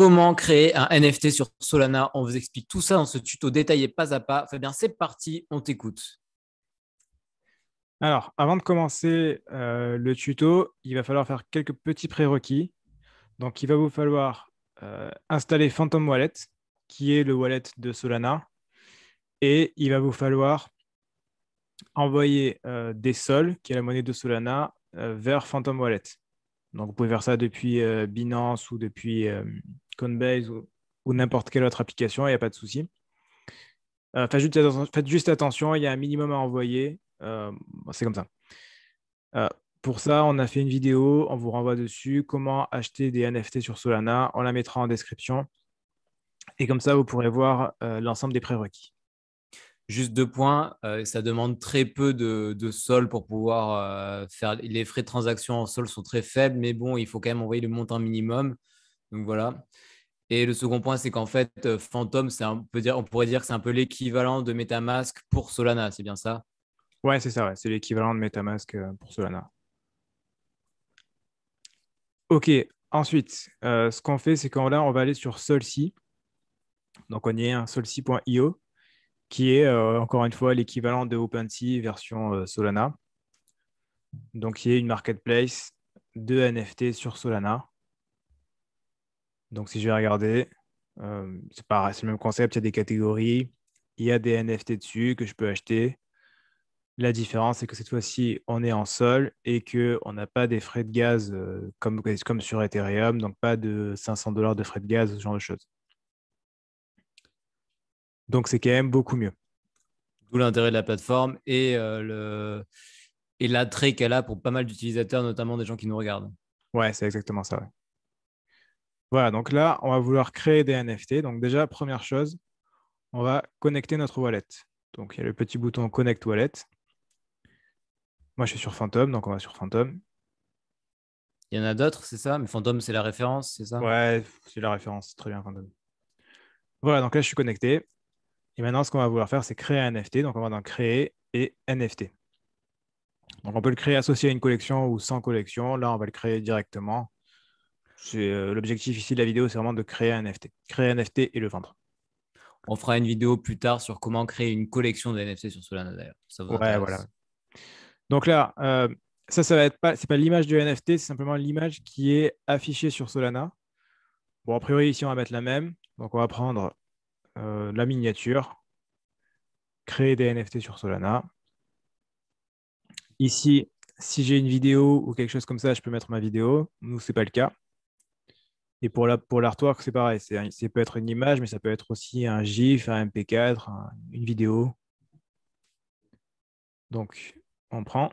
Comment créer un NFT sur Solana On vous explique tout ça dans ce tuto détaillé pas à pas. Fabien, c'est parti, on t'écoute. Alors, avant de commencer euh, le tuto, il va falloir faire quelques petits prérequis. Donc, il va vous falloir euh, installer Phantom Wallet, qui est le wallet de Solana. Et il va vous falloir envoyer euh, des sols, qui est la monnaie de Solana, vers Phantom Wallet. Donc, vous pouvez faire ça depuis Binance ou depuis Coinbase ou, n'importe quelle autre application, il n'y a pas de souci. faites juste attention, il y a un minimum à envoyer. Euh, c'est comme ça. Euh, pour ça, on a fait une vidéo, on vous renvoie dessus, comment acheter des NFT sur Solana, on la mettra en description. Et comme ça, vous pourrez voir euh, l'ensemble des prérequis. Juste deux points, ça demande très peu de, sol pour pouvoir faire. Les frais de transaction en sol sont très faibles, mais bon, il faut quand même envoyer le montant minimum. Donc voilà. Et le second point, c'est qu'en fait, Phantom, c'est on, peut dire, on pourrait dire que c'est un peu l'équivalent de MetaMask pour Solana, c'est bien ça? Ouais, c'est ça, c'est l'équivalent de MetaMask euh, pour Solana. Ok, ensuite, euh, ce qu'on fait, c'est qu'on on va aller sur Solsi. Donc, on y est, un solsi.io, qui est euh, encore une fois l'équivalent de OpenSea version Solana. Donc, y a une marketplace de NFT sur Solana. Donc, si je vais regarder, c'est pareil, c'est le même concept, il y a des catégories, il y a des NFT dessus que je peux acheter. La différence, c'est que cette fois-ci, on est en sol et qu'on n'a pas des frais de gaz euh, comme, comme sur Ethereum, donc pas de 500 dollars de frais de gaz, ce genre de choses. Donc c'est quand même beaucoup mieux. D'où l'intérêt de la plateforme et euh, et l'attrait qu'elle a pour pas mal d'utilisateurs, notamment des gens qui nous regardent. Ouais, c'est exactement ça. Voilà, donc là, on va vouloir créer des NFT. Donc déjà, première chose, on va connecter notre wallet. Donc il y a le petit bouton Connect Wallet. Moi, je suis sur Phantom, donc on va sur Phantom. Il y en a d'autres, c'est ça? Mais Phantom, c'est la référence, c'est ça? Ouais, c'est la référence. Très bien, Phantom. Voilà, donc là, je suis connecté. Et maintenant, ce qu'on va vouloir faire, c'est créer un NFT. Donc, on va dans Créer et NFT. Donc, on peut le créer associé à une collection ou sans collection. Là, on va le créer directement. Euh, l'objectif ici de la vidéo, c'est vraiment de créer un NFT. Créer un NFT et le vendre. On fera une vidéo plus tard sur comment créer une collection de NFT sur Solana d'ailleurs. Ouais, voilà. Donc là, euh, ça, ça va être pas, c'est pas l'image du NFT, c'est simplement l'image qui est affichée sur Solana. Bon, a priori, ici, on va mettre la même. Donc, on va prendre euh, la miniature, créer des NFT sur Solana. Ici, si j'ai une vidéo ou quelque chose comme ça, je peux mettre ma vidéo. Nous, ce n'est pas le cas. Et pour la, pour l'artwork, c'est pareil. C'est, ça peut être une image, mais ça peut être aussi un GIF, un MP4, une vidéo. Donc, on prend.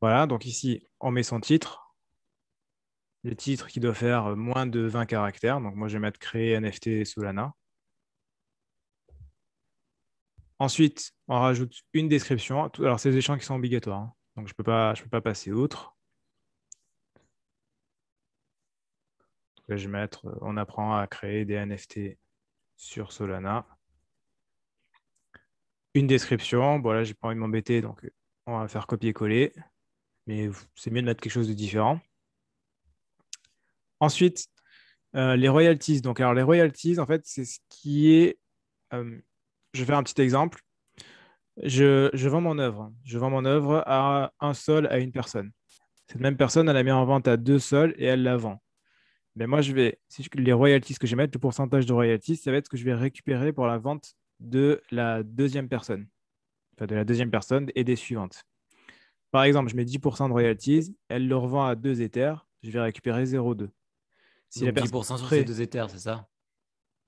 Voilà, donc ici, on met son titre. Le titre qui doit faire moins de 20 caractères. Donc moi, je vais mettre créer NFT Solana. Ensuite, on rajoute une description. Alors, c'est des champs qui sont obligatoires. Hein. Donc, je ne peux, pas, passer outre. je vais mettre on apprend à créer des NFT sur Solana une description. Bon, là, j'ai pas envie de m'embêter, donc on va faire copier-coller. Mais c'est mieux de mettre quelque chose de différent. Ensuite, euh, les royalties. Donc, alors, les royalties, en fait, c'est ce qui est. Euh, je vais faire un petit exemple. Je, vends mon œuvre. Je vends mon œuvre à un sol à une personne. Cette même personne, elle la mis en vente à deux sols et elle la vend. Mais moi, je vais, les royalties que je vais mettre, le pourcentage de royalties, ça va être ce que je vais récupérer pour la vente de la deuxième personne, enfin de la deuxième personne et des suivantes. Par exemple, je mets 10% de royalties, elle le revend à 2 Ethers, je vais récupérer 0,2. Si Donc 10% sur ces 2 Ethers, c'est ça?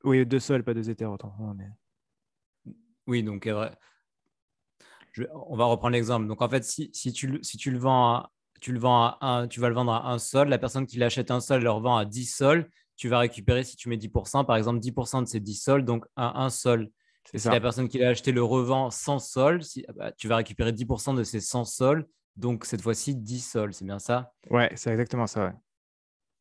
Oui, deux seuls, pas 2 Ethers, autant. Oui, donc euh, on va reprendre l'exemple. Donc en fait, si, tu, si tu le vends à, tu le vends à un, tu vas le vendre à un sol, la personne qui l'achète un sol le revend à 10 sols, tu vas récupérer, si tu mets 10%, par exemple 10% de ces 10 sols, donc à un sol. Si la personne qui l'a acheté le revend 100 sols, si, ah bah, tu vas récupérer 10% de ces 100 sols, donc cette fois-ci 10 sols, c'est bien ça? Ouais, c'est exactement ça.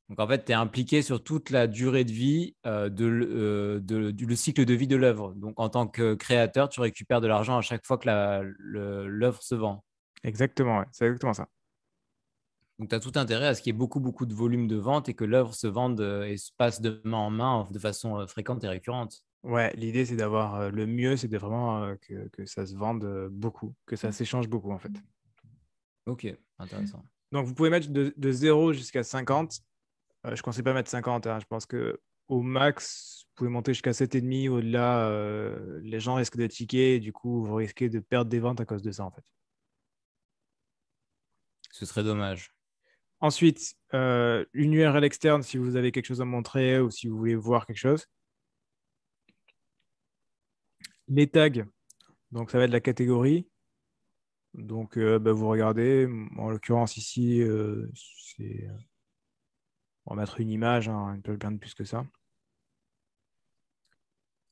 Donc en fait, tu es impliqué sur toute la durée de vie euh, de, euh, du le cycle de vie de l'œuvre. Donc en tant que créateur, tu récupères de l'argent à chaque fois que l'œuvre se vend. Exactement, ouais. c'est exactement ça. Donc, tu as tout intérêt à ce qu'il y ait beaucoup, beaucoup de volume de vente et que l'œuvre se vende euh, et se passe de main en main de façon fréquente et récurrente. Ouais, l'idée, c'est d'avoir le mieux, c'est de vraiment que, que, ça se vende beaucoup, que ça s'échange beaucoup, en fait. Ok, intéressant. Donc, vous pouvez mettre de, de 0 jusqu'à 50. Je ne conseille pas mettre 50. Hein. Je pense que au max, vous pouvez monter jusqu'à 7,5. Au-delà, les gens risquent de ticker et du coup, vous risquez de perdre des ventes à cause de ça, en fait. Ce serait dommage. Ensuite, euh, une URL externe si vous avez quelque chose à montrer ou si vous voulez voir quelque chose. Les tags, donc ça va être la catégorie. Donc euh, bah, vous regardez, en l'occurrence ici, euh, on va mettre une image, hein, bien de plus que ça.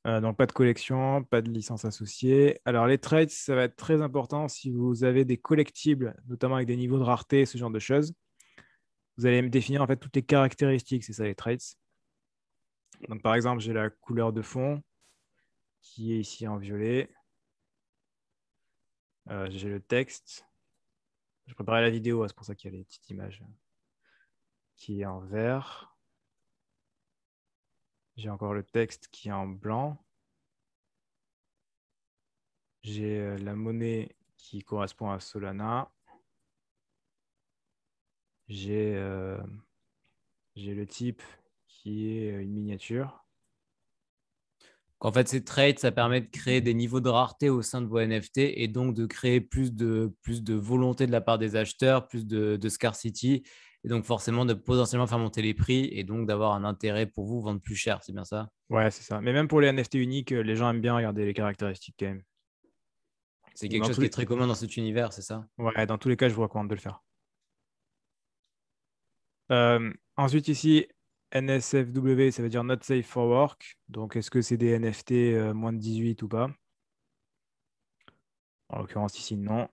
donc pas de collection, pas de licence associée. Alors les trades, ça va être très important si vous avez des collectibles, notamment avec des niveaux de rareté, ce genre de choses vous allez me définir en fait toutes les caractéristiques, c'est ça les traits. Donc par exemple, j'ai la couleur de fond qui est ici en violet. Euh, j'ai le texte. Je préparais la vidéo, hein, c'est pour ça qu'il y a les petites images qui est en vert. J'ai encore le texte qui est en blanc. J'ai euh, la monnaie qui correspond à Solana. Euh, j'ai le type qui est une miniature. En fait, ces trades, ça permet de créer des niveaux de rareté au sein de vos NFT et donc de créer plus de, plus de volonté de la part des acheteurs, plus de scarcity et donc forcément de potentiellement faire monter les prix et donc d'avoir un intérêt pour vous vendre plus cher. C'est bien ça? Ouais, c'est ça. Mais même pour les NFT uniques, les gens aiment bien regarder les caractéristiques quand même. C'est quelque chose qui est très commun dans cet univers, c'est ça? Ouais, dans tous les cas, je vous recommande de le faire. Euh, ensuite, ici, NSFW, ça veut dire Not Safe for Work. Donc, est-ce que c'est des NFT euh, moins de 18 ou pas? En l'occurrence, ici, non.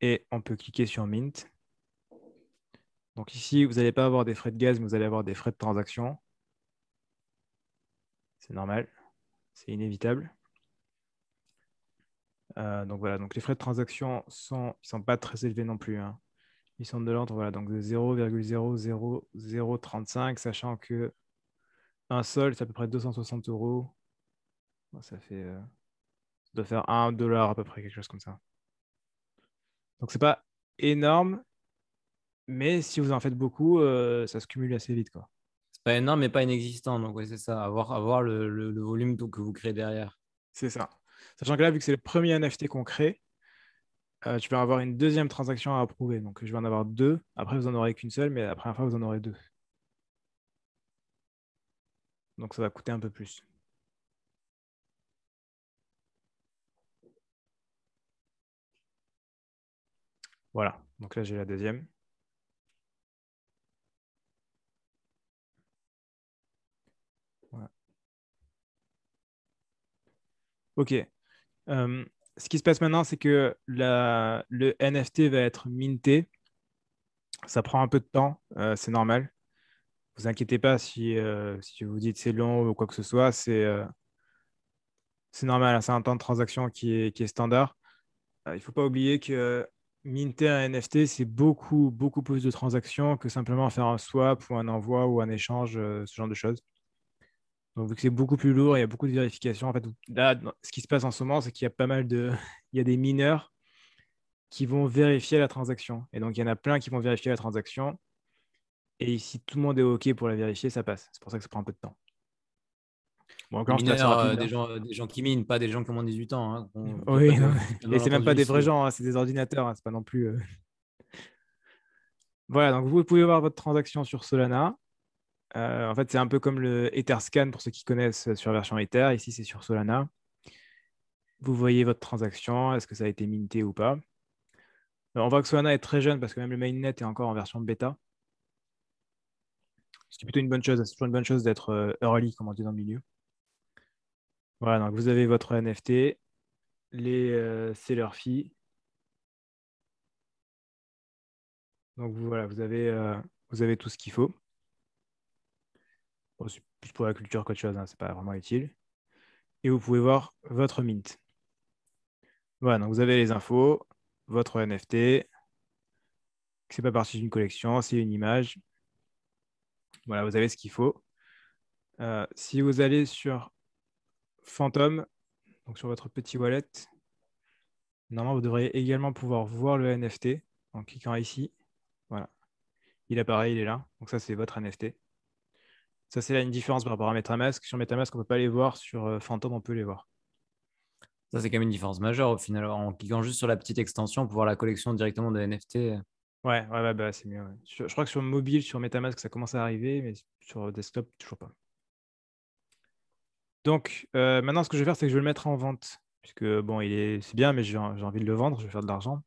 Et on peut cliquer sur Mint. Donc ici, vous n'allez pas avoir des frais de gaz, mais vous allez avoir des frais de transaction. C'est normal, c'est inévitable. Euh, donc voilà, donc les frais de transaction sont, sont pas très élevés non plus. Hein. Ils sont de l'ordre voilà, donc de 0,00035, sachant que un sol, c'est à peu près 260 euros. Ça fait euh, doit faire 1 dollar à peu près, quelque chose comme ça. Donc c'est pas énorme, mais si vous en faites beaucoup, euh, ça se cumule assez vite. quoi. C'est pas énorme, mais pas inexistant. Donc c'est ça, avoir, avoir le, le, volume que vous créez derrière. C'est ça. Sachant que là, vu que c'est le premier NFT qu'on crée, euh, tu vas avoir une deuxième transaction à approuver. Donc, je vais en avoir deux. Après, vous n'en aurez qu'une seule, mais la première fois, vous en aurez deux. Donc, ça va coûter un peu plus. Voilà. Donc là, j'ai la deuxième. OK. Euh, ce qui se passe maintenant, c'est que le NFT va être minté. Ça prend un peu de temps, euh, c'est normal. Vous inquiétez pas si, euh, si vous dites c'est long ou quoi que ce soit, c'est normal. Hein. C'est un temps de transaction qui est, qui est standard. il ne faut pas oublier que minter un NFT, c'est beaucoup, beaucoup plus de transactions que simplement faire un swap ou un envoi ou un échange, ce genre de choses. Donc, vu que c'est beaucoup plus lourd, il y a beaucoup de vérifications. En fait, là, ce qui se passe en ce moment, c'est qu'il y a pas mal de. Il y a des mineurs qui vont vérifier la transaction. Et donc, il y en a plein qui vont vérifier la transaction. Et si tout le monde est OK pour la vérifier, ça passe. C'est pour ça que ça prend un peu de temps. Bon, encore, mineurs, euh, des, gens, des gens qui minent, pas des gens qui ont moins de 18 ans. Hein, oui, et c'est même pas des vrais gens, hein, c'est des ordinateurs. Hein, c'est pas non plus. Euh. Voilà, donc vous pouvez voir votre transaction sur Solana. Euh, en fait, c'est un peu comme le Etherscan pour ceux qui connaissent sur la version Ether. Ici, c'est sur Solana. Vous voyez votre transaction, est-ce que ça a été minté ou pas. on voit que Solana est très jeune parce que même le mainnet est encore en version bêta. Ce qui est plutôt une bonne chose. C'est toujours une bonne chose d'être euh, early, comme on dit dans le milieu. Voilà, donc vous avez votre NFT, les euh, seller. Donc voilà, vous avez, vous avez tout ce qu'il faut c'est plus pour la culture qu'autre chose, hein, c'est pas vraiment utile. Et vous pouvez voir votre mint. Voilà, donc vous avez les infos, votre NFT. c'est pas partie d'une collection, c'est une image. Voilà, vous avez ce qu'il faut. Euh, si vous allez sur Phantom, donc sur votre petit wallet, normalement vous devriez également pouvoir voir le NFT en cliquant ici. Voilà. Il apparaît, il est là. Donc ça, c'est votre NFT. Ça, c'est là une différence par rapport à MetaMask. Sur MetaMask, on ne peut pas les voir. Sur euh, Phantom, on peut les voir. Ça, c'est quand même une différence majeure au final. En cliquant juste sur la petite extension, pour voir la collection directement de NFT. Ouais, ouais, bah, c'est mieux. Je, crois que sur mobile, sur MetaMask, ça commence à arriver, mais sur desktop, toujours pas. Donc, euh, maintenant, ce que je vais faire, c'est que je vais le mettre en vente. Puisque, bon, il est, c'est bien, mais j'ai envie de le vendre, je vais faire de l'argent.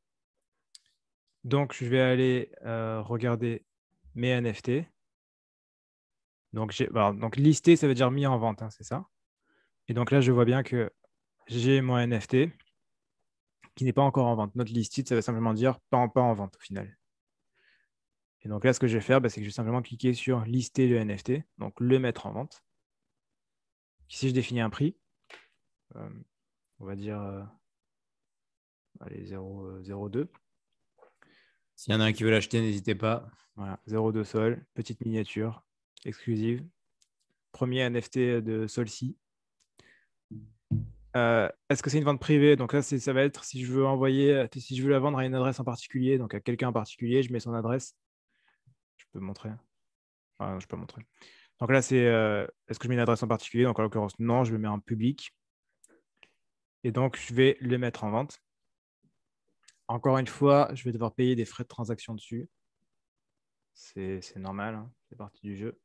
Donc, je vais aller euh, regarder mes NFT. Donc, j'ai, donc, listé, ça veut dire mis en vente, hein, c'est ça. Et donc là, je vois bien que j'ai mon NFT qui n'est pas encore en vente. Notre listed, ça veut simplement dire pas en, pas en vente au final. Et donc là, ce que je vais faire, bah, c'est que je vais simplement cliquer sur lister le NFT, donc le mettre en vente. Ici, je définis un prix. Euh, on va dire euh, allez, 0,02. S'il y en a un qui veut l'acheter, n'hésitez pas. Voilà, 0,2 sol, petite miniature, exclusive. Premier NFT de Solci. Euh, est-ce que c'est une vente privée? Donc là, ça va être si je veux envoyer, si je veux la vendre à une adresse en particulier, donc à quelqu'un en particulier, je mets son adresse. Je peux montrer. je peux montrer. Donc là, c'est euh, est-ce que je mets une adresse en particulier? Donc en l'occurrence, non, je le mets en public. Et donc, je vais le mettre en vente. Encore une fois, je vais devoir payer des frais de transaction dessus. C'est normal, hein, c'est partie du jeu.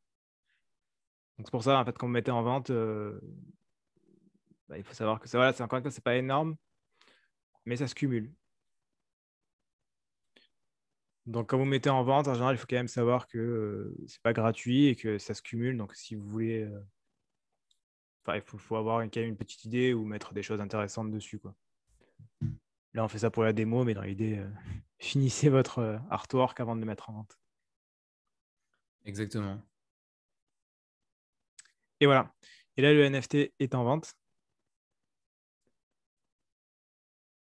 Donc c'est pour ça, en fait, vous mettez en vente, euh, bah, il faut savoir que ça, voilà, c'est encore une fois, c'est pas énorme, mais ça se cumule. Donc, quand vous mettez en vente, en général, il faut quand même savoir que euh, c'est pas gratuit et que ça se cumule. Donc, si vous voulez, euh, il faut, avoir quand même une petite idée ou mettre des choses intéressantes dessus, quoi. Là, on fait ça pour la démo, mais dans l'idée, euh, finissez votre artwork avant de le mettre en vente. Exactement. Et voilà. Et là, le NFT est en vente.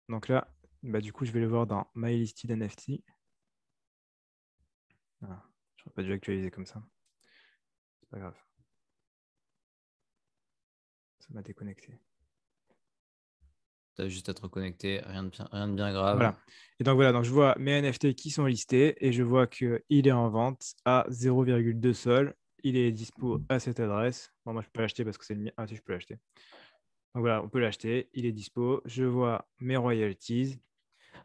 Donc là, bah, du coup, je vais le voir dans My Listed NFT. Ah, je n'aurais pas dû actualiser comme ça. C'est pas grave. Ça m'a déconnecté. Tu as juste à te reconnecter, rien de bien, rien de bien grave. Voilà. Et donc voilà, donc je vois mes NFT qui sont listés et je vois qu'il est en vente à 0,2 sol. Il est dispo à cette adresse. Bon, moi, je peux l'acheter parce que c'est le mien. Ah, si, je peux l'acheter. Donc voilà, on peut l'acheter, il est dispo. Je vois mes royalties.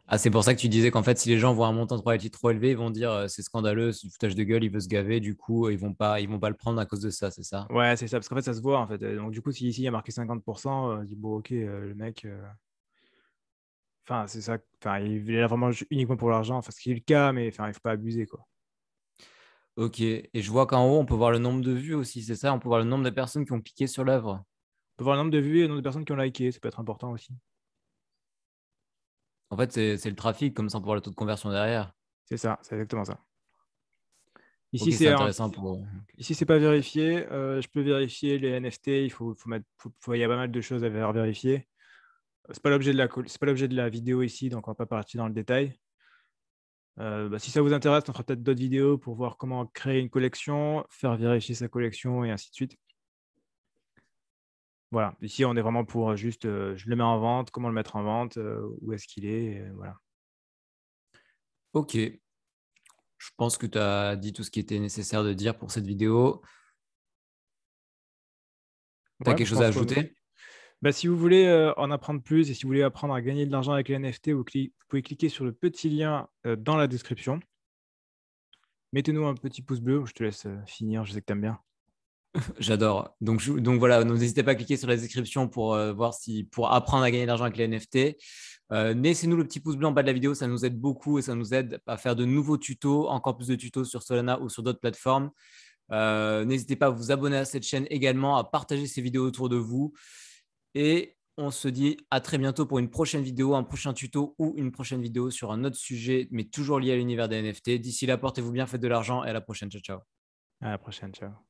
Ah, c'est pour ça que tu disais qu'en fait, si les gens voient un montant de royalties trop élevé, ils vont dire euh, c'est scandaleux, c'est du foutage de gueule, il veut se gaver, du coup, ils vont pas, ils vont pas le prendre à cause de ça, c'est ça? Ouais, c'est ça, parce qu'en fait, ça se voit en fait. Donc du coup, si ici il y a marqué 50%, euh, dit bon, ok, euh, le mec. Enfin, c'est ça. Enfin, il est là vraiment uniquement pour l'argent, enfin, ce qui est le cas, mais enfin, il faut pas abuser, quoi. Ok, et je vois qu'en haut, on peut voir le nombre de vues aussi, c'est ça? On peut voir le nombre de personnes qui ont cliqué sur l'œuvre peut voir le nombre de vues et le nombre de personnes qui ont liké. Ça peut être important aussi. En fait, c'est le trafic, comme ça on peut voir le taux de conversion derrière. C'est ça, c'est exactement ça. Ici, c'est intéressant pour. Ici, c'est pas vérifié. Euh, je peux vérifier les NFT. Il faut, faut mettre, il y a pas mal de choses à vérifier. C'est pas l'objet de la, c'est pas l'objet de la vidéo ici, donc on va pas partir dans le détail. Euh, bah, si ça vous intéresse, on fera peut-être d'autres vidéos pour voir comment créer une collection, faire vérifier sa collection et ainsi de suite. Voilà, ici on est vraiment pour euh, juste, euh, je le mets en vente, comment le mettre en vente, euh, où est-ce qu'il est, voilà. Ok, je pense que tu as dit tout ce qui était nécessaire de dire pour cette vidéo. Tu as quelque chose à ajouter? Bah, Si vous voulez en apprendre plus et si vous voulez apprendre à gagner de l'argent avec les NFT, vous, pouvez cliquer sur le petit lien dans la description. Mettez-nous un petit pouce bleu, je te laisse finir, je sais que tu aimes bien. J'adore. Donc, donc voilà, n'hésitez pas à cliquer sur la description pour euh, voir si pour apprendre à gagner de l'argent avec les NFT. Euh, Laissez-nous le petit pouce bleu en bas de la vidéo, ça nous aide beaucoup et ça nous aide à faire de nouveaux tutos, encore plus de tutos sur Solana ou sur d'autres plateformes. Euh, n'hésitez pas à vous abonner à cette chaîne également, à partager ces vidéos autour de vous. Et on se dit à très bientôt pour une prochaine vidéo, un prochain tuto ou une prochaine vidéo sur un autre sujet, mais toujours lié à l'univers des NFT. D'ici là, portez-vous bien, faites de l'argent et à la prochaine. Ciao, ciao. À la prochaine, ciao.